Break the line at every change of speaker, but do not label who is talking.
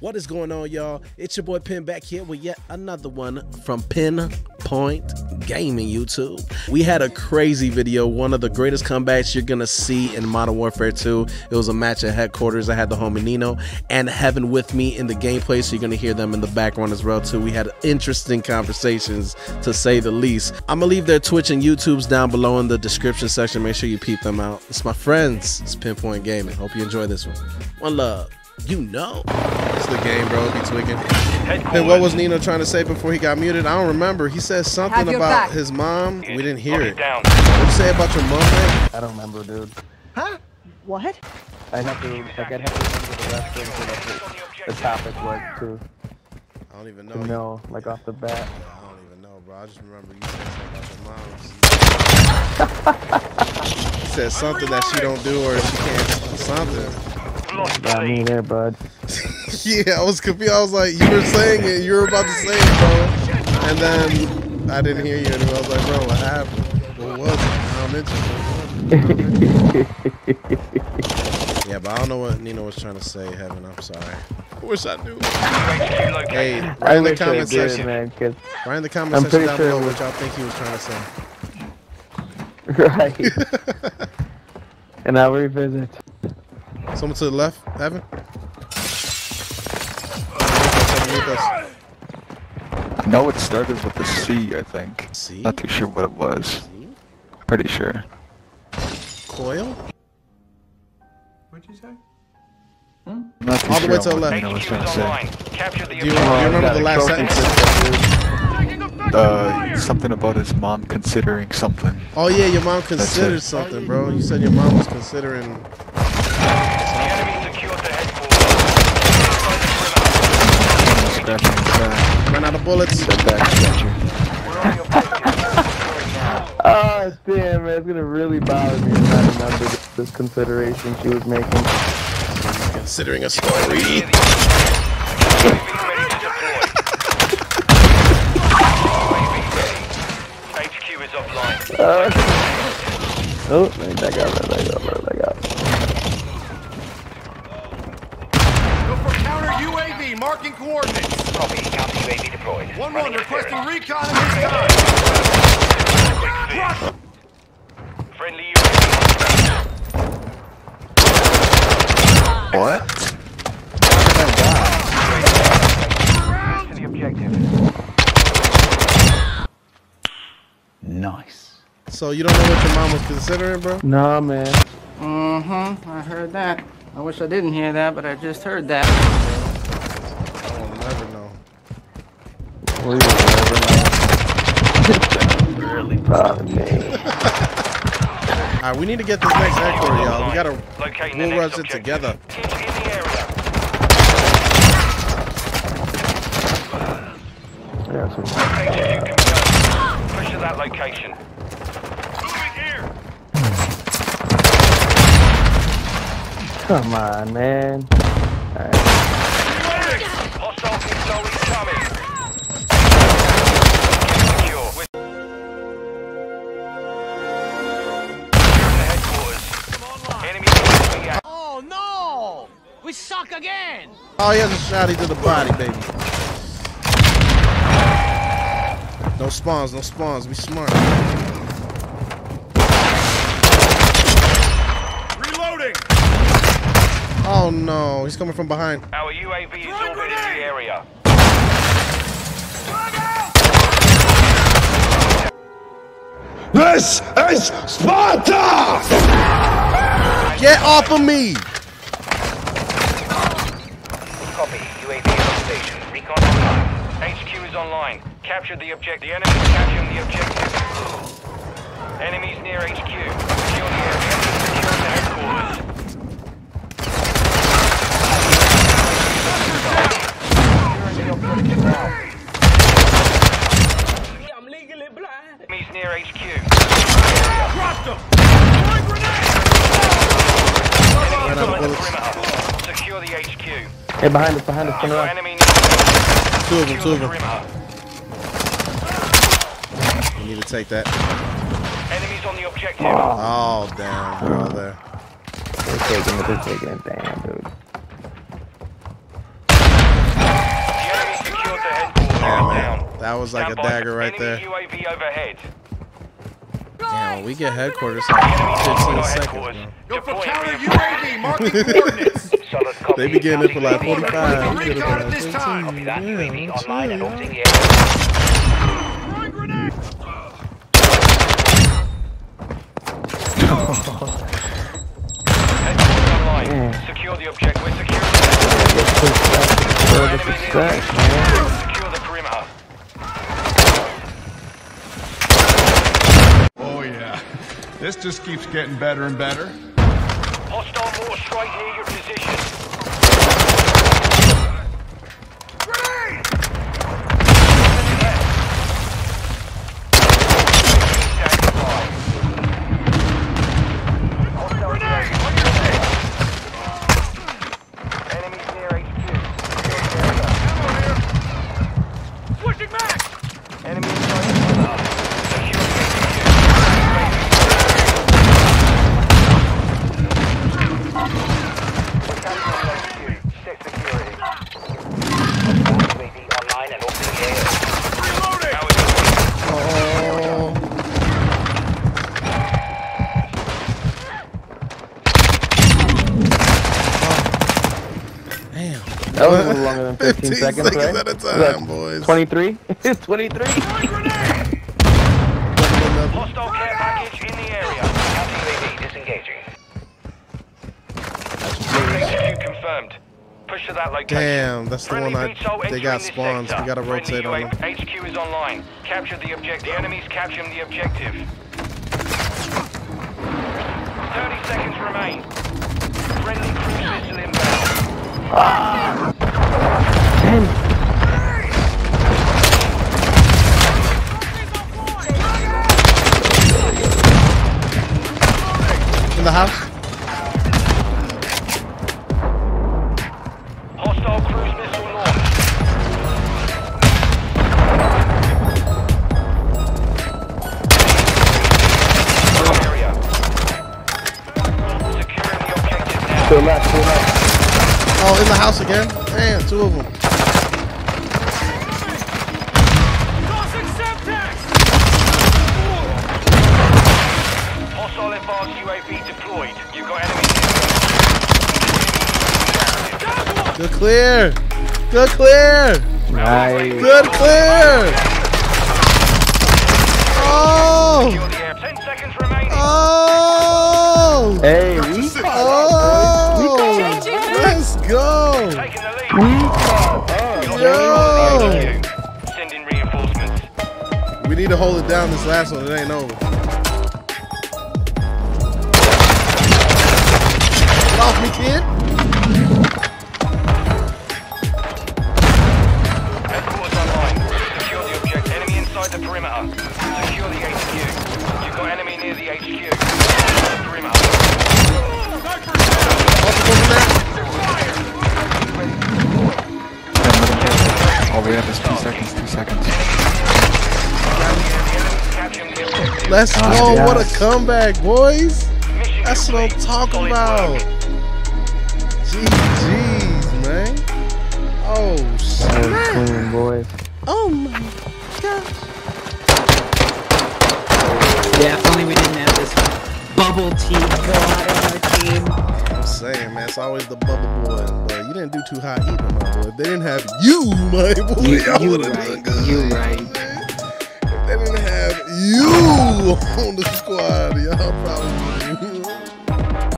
What is going on, y'all? It's your boy Pin back here with yet another one from Pinpoint Gaming YouTube. We had a crazy video, one of the greatest comebacks you're gonna see in Modern Warfare 2. It was a match at headquarters. I had the homie Nino and Heaven with me in the gameplay, so you're gonna hear them in the background as well too. We had interesting conversations to say the least. I'm gonna leave their Twitch and YouTubes down below in the description section. Make sure you peep them out. It's my friends. It's Pinpoint Gaming. Hope you enjoy this one. One love. You know. It's the game, bro. Be tweaking. Hey, what was Nino trying to say before he got muted? I don't remember. He said something about
back.
his mom. We didn't hear it.
down.
What you say about your mom, man?
I don't remember, dude. Huh?
What?
I have to, like, I'd have to remember the rest of what the, the topic was too.
I don't even know.
No, like, off the bat.
I don't even know, bro. I just remember you said something about your mom. He said something that she don't do or she can't something.
Lost
Got
the
me
lead.
there, bud.
yeah, I was confused. I was like, you were saying it, you were about to say it, bro. And then I didn't hear you anymore. I was like, bro, what happened? What was it? I'm interested. yeah, but I don't know what Nino was trying to say, Heaven. I'm sorry. I wish I knew.
UAV.
Hey, write in the
wish
comment
did,
section.
man, 'cause-
Write in the comment
I'm
section down
sure
below
was-
what y'all think he was trying to say.
right. and I'll revisit.
Someone to the left, Evan. Underneath us.
No, it started with a C, I think.
C?
Not too sure what it was. Pretty sure.
Coil?
I'm not too
All the
sure
way to the
on what
left.
Nino was
HQ
trying to say.
Capture the
Do you, do you remember
got
the last sentence?
Uh, something about his mom considering something.
Oh yeah, your mom considered something, bro. You said your mom was considering.
The enemy secured the headquarters.
Scratching his back.
Ran out of bullets.
Said back scratcher.
We're on the objective.
Oh, damn, man. It's gonna really bother me to not remember this, this consideration she was making.
Considering a story.
UAV ready to deploy. UAV ready. HQ is offline.
Uh, oh, let me back up, let me back up, let back up.
Go for counter UAV, marking coordinates.
Copy. Counter UAV deployed.
1-1, requesting recon at this time.
Friendly UAV.
What?
To the objective.
Nice.
So you don't know what your mom was considering, bro?
Nah, man.
Mm-hmm. I heard that. I wish I didn't hear that, but I just heard that.
I will never know.
We will never know. really. Ah,
All right, we need to get this next headquarter, y'all. We gotta
Locating the
we'll
next
rush it together.
In, in the area.
I got some-
Location confirmed. Push to that location.
Come on, man.
Hostile missile incoming.
Again!
Oh, he has a shotty to the body, baby. No spawns, no spawns. We smart.
Reloading.
Oh no, he's coming from behind.
Our UAV is orbiting the area.
This is Sparta!
Get off of me!
HQ is online. Capture the objective. The enemy is capturing the objective. Enemies near HQ. Secure the area. Secure the headquarters. Securing the objective now.
I'm legally blind.
Enemies near HQ.
Dropped him!
Ran out of
Inside the perimeter. Secure the HQ.
Hey, behind us, behind us, turn around.
enemy near
Two of them, two of them. We need to take that.
Enemies on the objective.
Oh, oh damn, they're all there.
They're taking it, they're taking it, damn, dude.
Oh, that was like a dagger right there. Damn, we get headquarters in 15 seconds. Man.
Go for counter UAV, marking coordinates.
Solid copy.
They be getting it for like
Counter UAV
45. We get it
Recon
for
at this
like
time.
15.
That UAV
Yeah,
online and
chill,
orbiting
yeah.
the area.
Headquarters online. Secure the object. We're securing
For the
Enemy near
success, man.
Secure the perimeter.
Oh yeah. This just keeps getting better and better.
Hostile mortar strike near your position. Stand by. Enemies near HQ. Pushing back! Enemy inside the perimeter. Secure the HQ. Set security.
UAV online and orbiting the area.
How is it?
Oh, damn.
That was a little longer than 15,
15
seconds,
seconds
right?
at a time, boys.
23? 23?
Hostile care package in the area.
UAV disengaging.
HQ confirmed. Push to that location.
Damn, that's the
Friendly
one I.
VTOL
They got spawns. We gotta rotate on them.
HQ is online. Capture the objective. The enemy's capturing the objective. Objective
the left, to the left.
Oh, in the house again? Damn, two of them.
Hostile advanced UAV deployed. You've got enemies.
Good clear. Good clear.
Nice.
Good clear. Oh.
Secure the air. 10 seconds remaining.
Oh.
Hey, we
Oh. To hold it down this last one. It ain't over. Get off me, kid.
Headquarters online. Secure the object. Enemy inside the perimeter. Secure the HQ. You've got enemy near the HQ. The perimeter.
All we have is two seconds, two seconds.
Let's go. What a comeback, boys. That's what I'm
complete.
talking about.
work.
GG's, man. Oh,
That
snap.
clean, boys.
Oh, my gosh.
Yeah, if only we didn't have this bubble tea god on our team.
I'm saying, man, it's always the bubble boy. But you didn't do too hot either, my boy. If they didn't have you, my boy,
You,
I would have done
right.
good.
You right.
You on the squad, y'all probably